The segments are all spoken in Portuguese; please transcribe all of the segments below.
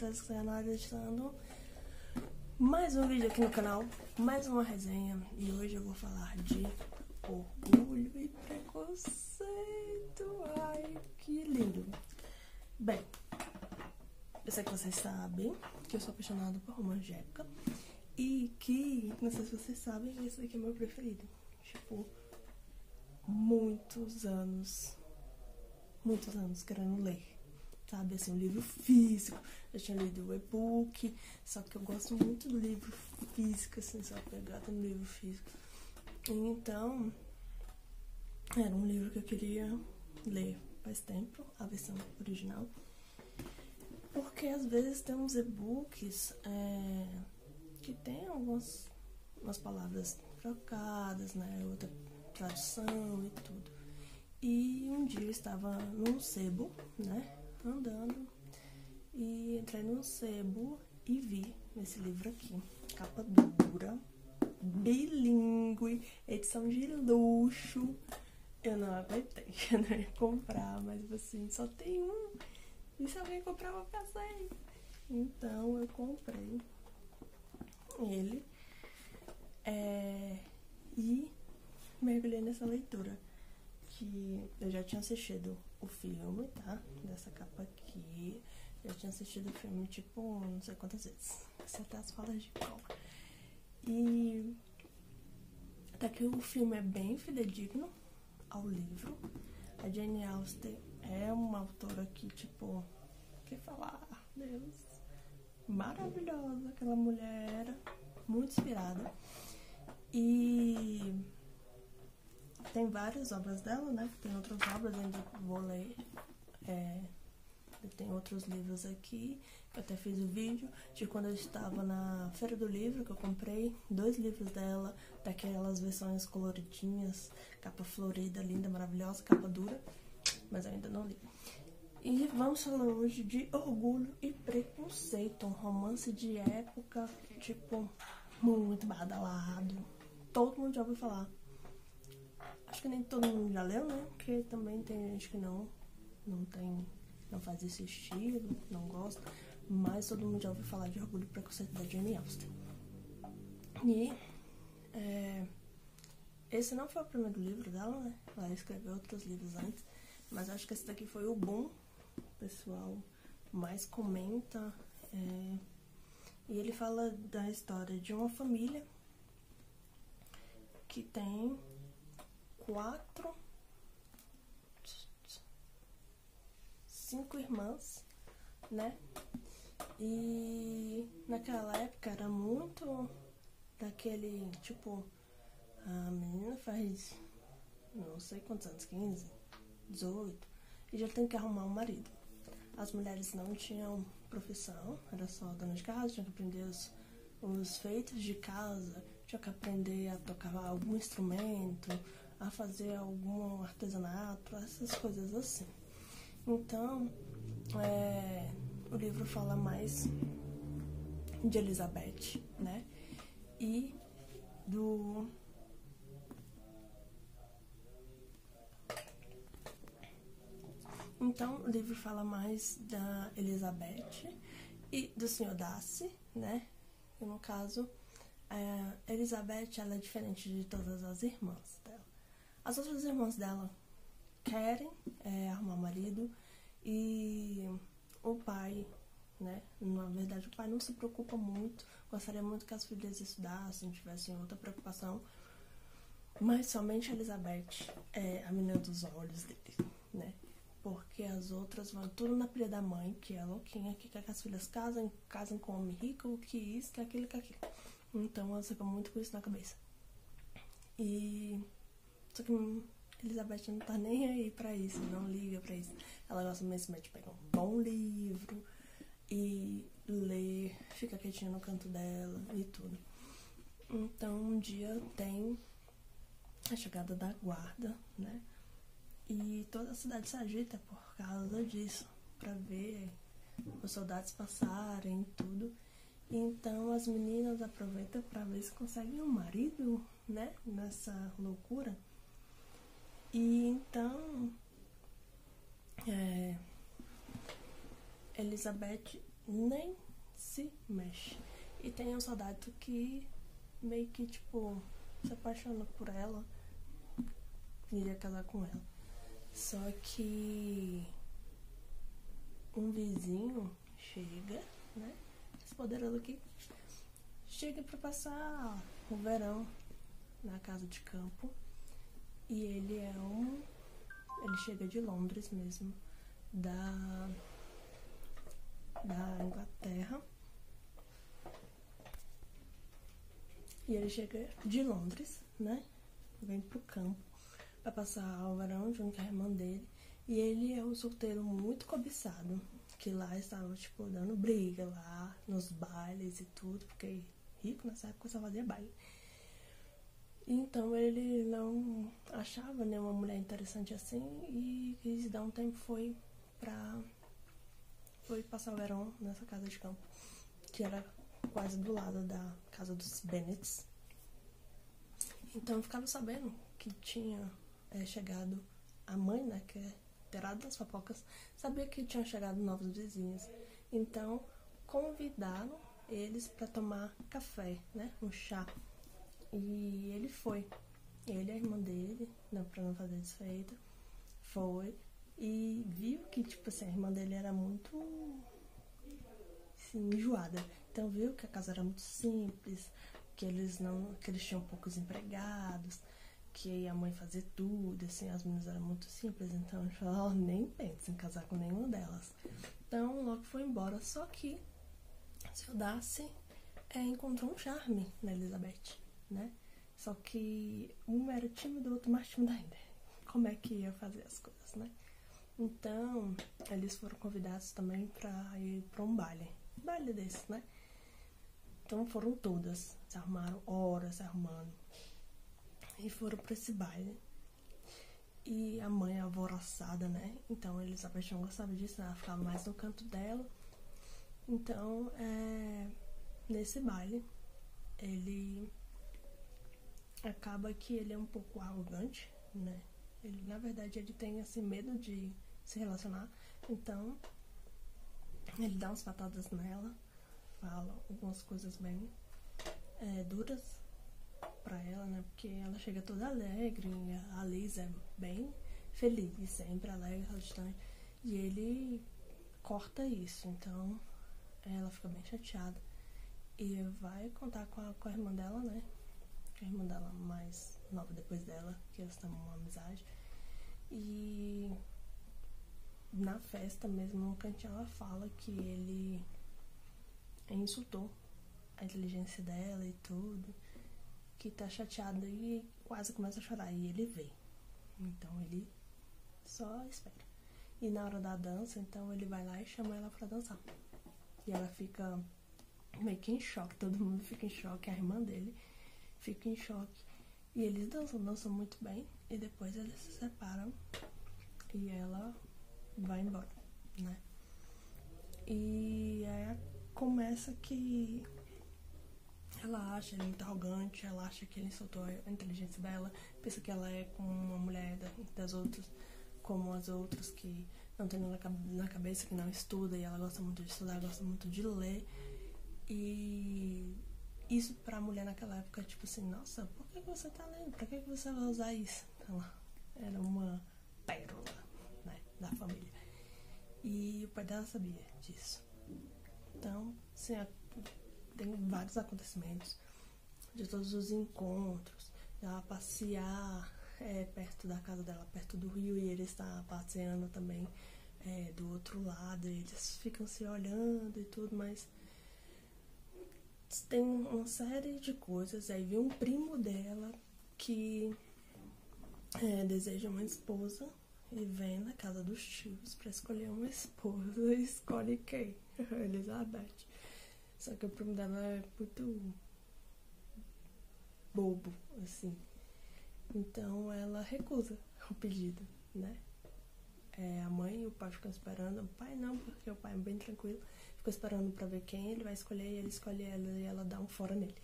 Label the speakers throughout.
Speaker 1: Freitas, analisando mais um vídeo aqui no canal, mais uma resenha e hoje eu vou falar de orgulho e preconceito. Ai, que lindo. Bem, eu sei que vocês sabem que eu sou apaixonada por Romangélica e que, não sei se vocês sabem, esse aqui é meu preferido. Tipo, muitos anos, muitos anos querendo ler sabe? Assim, um livro físico. Eu tinha lido o e-book, só que eu gosto muito do livro físico, assim, só pegada no livro físico. Então, era um livro que eu queria ler faz tempo, a versão original. Porque às vezes tem uns e-books é, que tem algumas umas palavras trocadas, né? Outra tradução e tudo. E um dia eu estava num sebo, né? Andando e entrei no sebo e vi nesse livro aqui, capa dura, bilíngue, edição de luxo. Eu não aguentei, eu não ia comprar, mas assim, só tem um. E se alguém comprar, eu fazer. Então eu comprei ele é, e mergulhei nessa leitura que eu já tinha assistido o filme, tá? Dessa capa aqui. Eu tinha assistido o filme, tipo, não sei quantas vezes. Você até as falas de qual. E até que o filme é bem fidedigno ao livro. A Jane Austen é uma autora que, tipo, que falar, Deus, maravilhosa. Aquela mulher era muito inspirada. E tem várias obras dela, né? Tem outras obras, ainda vou ler. É, tem outros livros aqui. Eu até fiz o vídeo de quando eu estava na Feira do Livro, que eu comprei dois livros dela, daquelas versões coloridinhas, capa florida, linda, maravilhosa, capa dura, mas ainda não li. E vamos falar hoje de Orgulho e Preconceito, um romance de época, tipo, muito badalado. Todo mundo já ouviu falar. Acho que nem todo mundo já leu, né? Porque também tem gente que não, não tem, não faz esse estilo, não gosta. Mas todo mundo já ouviu falar de Orgulho e Preconceito da Jane Austen. E é, esse não foi o primeiro livro dela, né? Ela escreveu outros livros antes. Mas acho que esse daqui foi o bom. O pessoal mais comenta. É, e ele fala da história de uma família que tem quatro, cinco irmãs, né? E naquela época era muito daquele tipo, a menina faz não sei quantos anos, 15, 18, e já tem que arrumar um marido. As mulheres não tinham profissão, era só dona de casa, tinha que aprender os, os feitos de casa, tinha que aprender a tocar algum instrumento, a fazer algum artesanato, essas coisas assim. Então, é, o livro fala mais de Elizabeth, né? E do Então, o livro fala mais da Elizabeth e do Sr. Darcy, né? E no caso, a Elizabeth ela é diferente de todas as irmãs dela. As outras irmãs dela querem é, arrumar marido e o pai, né? Na verdade, o pai não se preocupa muito, gostaria muito que as filhas estudassem, tivessem outra preocupação, mas somente a Elizabeth é a menina dos olhos dele, né? Porque as outras vão tudo na pilha da mãe, que é louquinha, que quer que as filhas casem, casem com homem rico, que isso, que aquilo, que aquilo. Então ela fica muito com isso na cabeça. E só que Elizabeth não tá nem aí pra isso, não liga pra isso. Ela gosta mesmo de pegar um bom livro e ler, fica quietinha no canto dela e tudo. Então um dia tem a chegada da guarda, né? E toda a cidade se agita por causa disso, pra ver os soldados passarem e tudo. Então as meninas aproveitam para ver se conseguem um marido, né? Nessa loucura. E então, é, Elizabeth nem se mexe. E tem um soldado que meio que, tipo, se apaixona por ela iria casar com ela. Só que um vizinho chega, né? Esse poderoso aqui chega para passar o verão na casa de campo. E ele é um. Ele chega de Londres mesmo, da. da Inglaterra. E ele chega de Londres, né? Vem pro campo para passar o verão junto com a irmã dele. E ele é um solteiro muito cobiçado, que lá estava, tipo, dando briga lá nos bailes e tudo, porque rico nessa época só fazia baile. Então ele não achava nenhuma mulher interessante assim e quis dar um tempo foi pra foi passar o verão nessa casa de campo, que era quase do lado da casa dos Bennets. Então eu ficava sabendo que tinha é, chegado a mãe, né, que é terada das fofocas, sabia que tinham chegado novos vizinhos. Então convidaram eles para tomar café, né, um chá. E ele foi. Ele e a irmã dele, não, pra não fazer desfeita, foi e viu que, tipo assim, a irmã dele era muito assim, enjoada. Então viu que a casa era muito simples, que eles não. que eles tinham poucos empregados, que a mãe fazia tudo, assim, as meninas eram muito simples, então ele falou, oh, nem pensa em casar com nenhuma delas. Então logo foi embora, só que seu Darcy é, encontrou um charme na Elizabeth, né? Só que um era tímido, o outro mais tímido ainda. Como é que ia fazer as coisas, né? Então, eles foram convidados também pra ir pra um baile. baile desse, né? Então foram todas. Se arrumaram horas se arrumando. E foram pra esse baile. E a mãe alvoroçada, né? Então Elizabeth não gostava disso, ela ficava mais no canto dela. Então, é, nesse baile, ele acaba que ele é um pouco arrogante, né? Ele, na verdade, ele tem assim medo de se relacionar. Então, ele dá umas patadas nela, fala algumas coisas bem é, duras pra ela, né? Porque ela chega toda alegre, a Liz é bem feliz, sempre alegre, distante. E ele corta isso, então ela fica bem chateada. E vai contar com a, com a irmã dela, né? A irmã dela mais nova depois dela, que eles têm uma amizade. E na festa mesmo, no cantinho, ela fala que ele insultou a inteligência dela e tudo, que tá chateado e quase começa a chorar. E ele vê. Então ele só espera. E na hora da dança, então ele vai lá e chama ela pra dançar. E ela fica meio que em choque, todo mundo fica em choque, a irmã dele fica em choque. E eles dançam, dançam muito bem, e depois eles se separam e ela vai embora, né? E aí começa que ela acha ele muito arrogante, ela acha que ele insultou a inteligência dela, pensa que ela é como uma mulher das outras, como as outras que não tem nada na cabeça, que não estuda e ela gosta muito de estudar, gosta muito de ler. E isso pra mulher naquela época, tipo assim, nossa, por que você tá lendo? Pra que você vai usar isso? Ela era uma pérola, né, da família. E o pai dela sabia disso. Então, assim, tem vários acontecimentos de todos os encontros, ela passear é, perto da casa dela, perto do rio, e ele está passeando também é, do outro lado, eles ficam se olhando e tudo, mas tem uma série de coisas. Aí vem um primo dela que é, deseja uma esposa e vem na casa dos tios para escolher uma esposa e escolhe quem? Elizabeth. Só que o primo dela é muito bobo, assim. Então ela recusa o pedido, né? É, a mãe e o pai ficam esperando. O pai não, porque o pai é bem tranquilo. Fica esperando pra ver quem ele vai escolher e ele escolhe ela e ela dá um fora nele.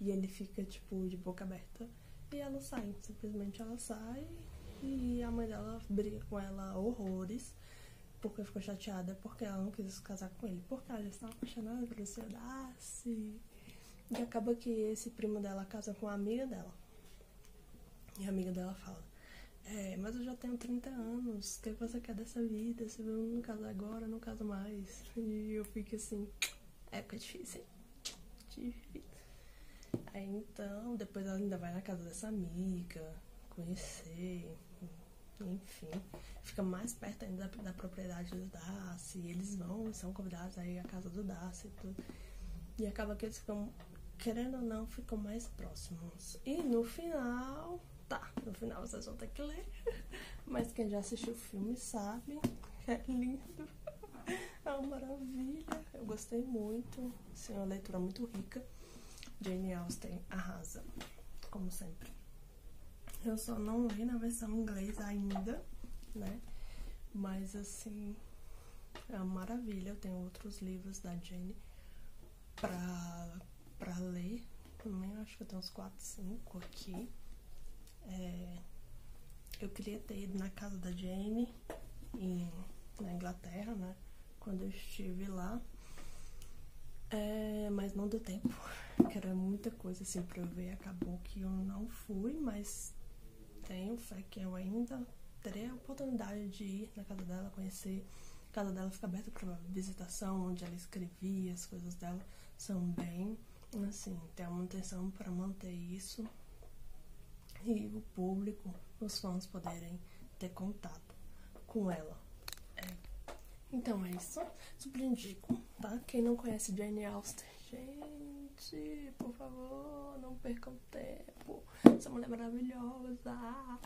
Speaker 1: E ele fica, tipo, de boca aberta. E ela sai, simplesmente ela sai. E a mãe dela briga com ela horrores. porque ficou chateada porque ela não quis casar com ele, porque ela já estava apaixonada pelo seu Darcy. E acaba que esse primo dela casa com a amiga dela. E a amiga dela fala: É, mas eu já tenho 30 anos, o que você quer dessa vida? Se eu não casar agora, não caso mais. E eu fico assim: Época difícil, hein? Difícil. Aí então, depois ela ainda vai na casa dessa amiga, conhecer, enfim, fica mais perto ainda da, da propriedade do Darcy. Eles vão, são convidados aí à casa do Darcy e tudo. E acaba que eles ficam, querendo ou não, ficam mais próximos. E no final, tá, no final vocês vão ter que ler. Mas quem já assistiu o filme sabe que é lindo. É uma maravilha. Eu gostei muito. Assim, é uma leitura muito rica. Jane Austen arrasa, como sempre. Eu só não li na versão inglesa ainda, né? Mas assim, é uma maravilha. Eu tenho outros livros da Jane pra, pra ler. Também acho que eu tenho uns 4, 5 aqui. É, eu queria ter ido na casa da Jane em, na Inglaterra, né? Quando eu estive lá. É, mas não deu tempo, que era muita coisa assim pra eu ver. Acabou que eu não fui, mas tenho fé que eu ainda terei a oportunidade de ir na casa dela, conhecer. A casa dela fica aberta para visitação, onde ela escrevia, as coisas dela são bem, assim, tem uma intenção para manter isso e o público, os fãs poderem ter contato com ela. É. Então é isso. Super indico, tá? Quem não conhece Jane Austen, gente, por favor, não percam tempo. Essa mulher maravilhosa.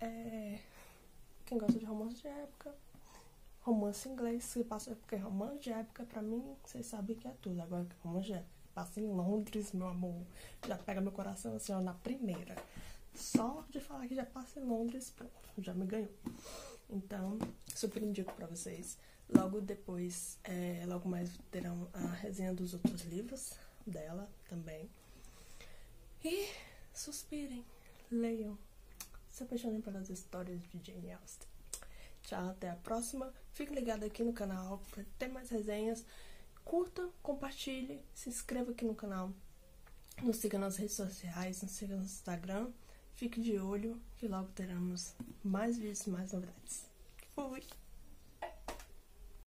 Speaker 1: É... Quem gosta de romance de época, romance inglês, se passa porque romance de época, pra mim, vocês sabem que é tudo. Agora, romance de época, passa em Londres, meu amor, já pega meu coração assim, ó, na primeira. Só de falar que já passa em Londres, pronto, já me ganhou. Então, super indico pra vocês. Logo depois, é, logo mais terão a resenha dos outros livros dela também. E suspirem, leiam, se apaixonem pelas histórias de Jane Austen. Tchau, até a próxima. Fique ligado aqui no canal para ter mais resenhas. Curta, compartilhe, se inscreva aqui no canal. Nos siga nas redes sociais, nos siga no Instagram. Fique de olho que logo teremos mais vídeos, mais novidades. Fui!